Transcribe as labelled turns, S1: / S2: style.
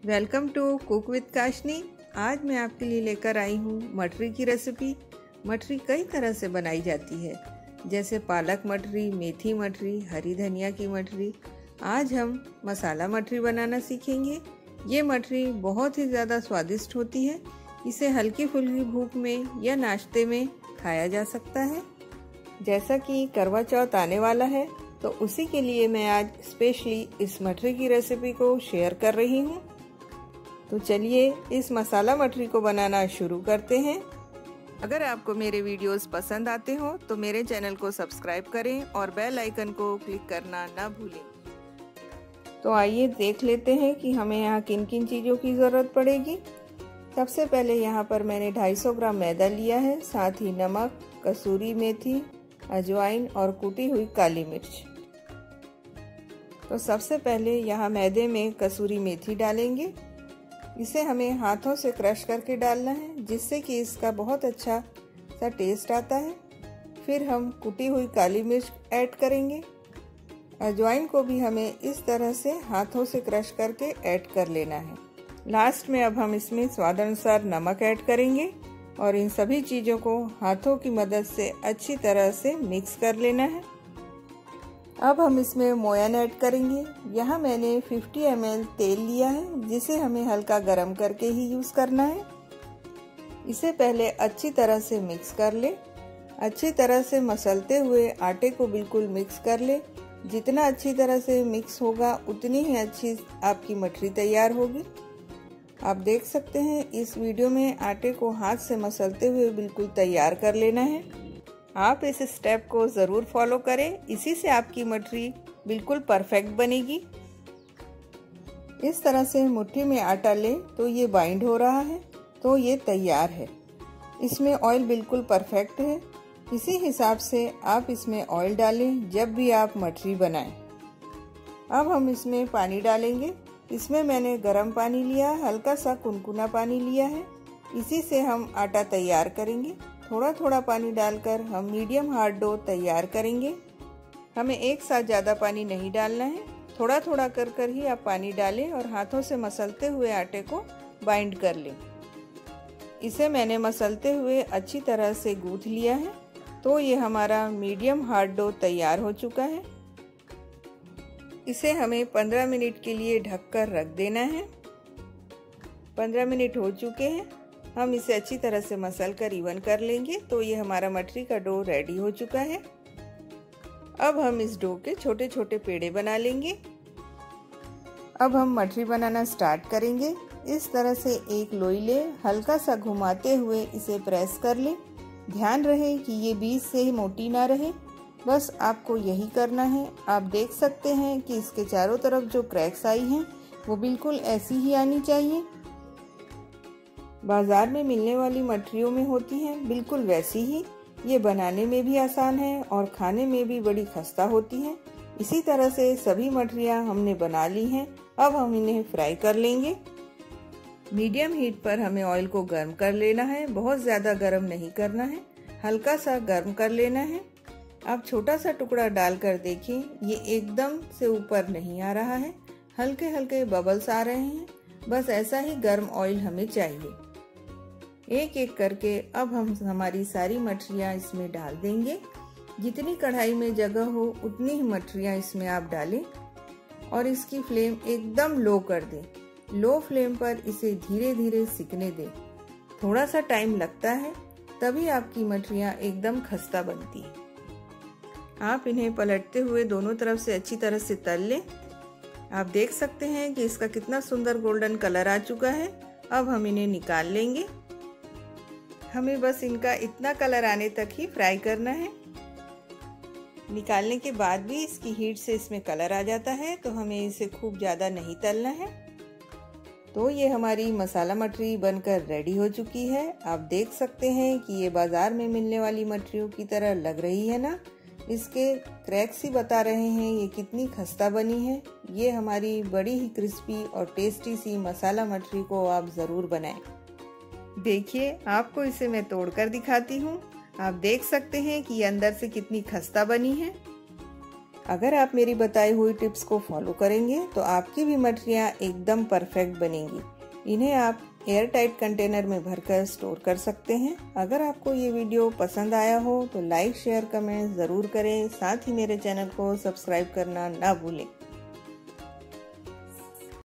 S1: Welcome to cook with Kashni. आज मैं आपके लिए लेकर आई हूँ मटरी की रेसिपी। मटरी कई तरह से बनाई जाती है, जैसे पालक मटरी मेथी मटरी हरी धनिया की मटरी आज हम मसाला मटरी बनाना सीखेंगे। ये मटरी बहुत ही ज़्यादा स्वादिष्ट होती है। इसे हल्की फुल्की भूख में या नाश्ते में खाया जा सकता है। जैसा कि करवा चौथ आने वाला है तो उसी के लिए मैं आज स्पेशली इस मटरी की रेसिपी को शेयर कर रही हूँ। तो चलिए इस मसाला मटरी को बनाना शुरू करते हैं। अगर आपको मेरे वीडियोस पसंद आते हो तो मेरे चैनल को सब्सक्राइब करें और बेल आइकन को क्लिक करना ना भूलें। तो आइए देख लेते हैं कि हमें यहाँ किन किन चीज़ों की ज़रूरत पड़ेगी। सबसे पहले यहाँ पर मैंने 250 ग्राम मैदा लिया है, साथ ही नमक, कसूरी मेथी, अजवाइन और कूटी हुई काली मिर्च। तो सबसे पहले यहाँ मैदे में कसूरी मेथी डालेंगे। इसे हमें हाथों से क्रश करके डालना है, जिससे कि इसका बहुत अच्छा सा टेस्ट आता है। फिर हम कुटी हुई काली मिर्च ऐड करेंगे। अजवाइन को भी हमें इस तरह से हाथों से क्रश करके ऐड कर लेना है। लास्ट में अब हम इसमें स्वाद अनुसार नमक ऐड करेंगे और इन सभी चीज़ों को हाथों की मदद से अच्छी तरह से मिक्स कर लेना है। अब हम इसमें मोयन ऐड करेंगे। यहाँ मैंने 50 एम तेल लिया है, जिसे हमें हल्का गरम करके ही यूज़ करना है। इसे पहले अच्छी तरह से मिक्स कर ले। अच्छी तरह से मसलते हुए आटे को बिल्कुल मिक्स कर ले। जितना अच्छी तरह से मिक्स होगा, उतनी ही अच्छी आपकी मठरी तैयार होगी। आप देख सकते हैं, इस वीडियो में आटे को हाथ से मसलते हुए बिल्कुल तैयार कर लेना है। आप इस स्टेप को ज़रूर फॉलो करें। इसी से आपकी मठरी बिल्कुल परफेक्ट बनेगी। इस तरह से मुट्ठी में आटा ले तो ये बाइंड हो रहा है तो ये तैयार है। इसमें ऑयल बिल्कुल परफेक्ट है। इसी हिसाब से आप इसमें ऑयल डालें, जब भी आप मठरी बनाएँ। अब हम इसमें पानी डालेंगे। इसमें मैंने गर्म पानी लिया, हल्का सा कुनकुना पानी लिया है। इसी से हम आटा तैयार करेंगे। थोड़ा थोड़ा पानी डालकर हम मीडियम हार्ड डो तैयार करेंगे। हमें एक साथ ज़्यादा पानी नहीं डालना है। थोड़ा थोड़ा कर कर ही आप पानी डालें और हाथों से मसलते हुए आटे को बाइंड कर लें। इसे मैंने मसलते हुए अच्छी तरह से गूँथ लिया है। तो ये हमारा मीडियम हार्ड डो तैयार हो चुका है। इसे हमें 15 मिनट के लिए ढककर रख देना है। 15 मिनट हो चुके हैं। हम इसे अच्छी तरह से मसल कर इवन कर लेंगे तो ये हमारा मटरी का डो रेडी हो चुका है। अब हम इस डो के छोटे छोटे पेड़े बना लेंगे। अब हम मटरी बनाना स्टार्ट करेंगे। इस तरह से एक लोई ले, हल्का सा घुमाते हुए इसे प्रेस कर ले। ध्यान रहे कि ये बीज से ही मोटी ना रहे। बस आपको यही करना है। आप देख सकते हैं कि इसके चारों तरफ़ जो क्रैक्स आई हैं, वो बिल्कुल ऐसी ही आनी चाहिए। बाज़ार में मिलने वाली मठरियों में होती हैं, बिल्कुल वैसी ही। ये बनाने में भी आसान है और खाने में भी बड़ी खस्ता होती है। इसी तरह से सभी मठरियाँ हमने बना ली हैं। अब हम इन्हें फ्राई कर लेंगे। मीडियम हीट पर हमें ऑयल को गर्म कर लेना है। बहुत ज़्यादा गर्म नहीं करना है। हल्का सा गर्म कर लेना है। आप छोटा सा टुकड़ा डालकर देखिए ये एकदम से ऊपर नहीं आ रहा है। हल्के हल्के बबल्स आ रहे हैं। बस ऐसा ही गर्म ऑयल हमें चाहिए। एक एक करके अब हम हमारी सारी मछलियाँ इसमें डाल देंगे। जितनी कढ़ाई में जगह हो, उतनी ही मछलियाँ इसमें आप डालें और इसकी फ्लेम एकदम लो कर दें। लो फ्लेम पर इसे धीरे धीरे सिकने दें। थोड़ा सा टाइम लगता है, तभी आपकी मछलियाँ एकदम खस्ता बनती है। आप इन्हें पलटते हुए दोनों तरफ़ से अच्छी तरह से तल लें। आप देख सकते हैं कि इसका कितना सुंदर गोल्डन कलर आ चुका है। अब हम इन्हें निकाल लेंगे। हमें बस इनका इतना कलर आने तक ही फ्राई करना है। निकालने के बाद भी इसकी हीट से इसमें कलर आ जाता है तो हमें इसे खूब ज़्यादा नहीं तलना है। तो ये हमारी मसाला मटरी बनकर रेडी हो चुकी है। आप देख सकते हैं कि ये बाज़ार में मिलने वाली मटरियों की तरह लग रही है ना? इसके क्रैक्स ही बता रहे हैं ये कितनी खस्ता बनी है। ये हमारी बड़ी ही क्रिस्पी और टेस्टी सी मसाला मटरी को आप ज़रूर बनाएँ। देखिए, आपको इसे मैं तोड़कर दिखाती हूँ। आप देख सकते हैं कि ये अंदर से कितनी खस्ता बनी है। अगर आप मेरी बताई हुई टिप्स को फॉलो करेंगे तो आपकी भी मठरियाँ एकदम परफेक्ट बनेंगी। इन्हें आप एयर टाइट कंटेनर में भरकर स्टोर कर सकते हैं। अगर आपको ये वीडियो पसंद आया हो तो लाइक, शेयर, कमेंट ज़रूर करें। साथ ही मेरे चैनल को सब्सक्राइब करना ना भूलें।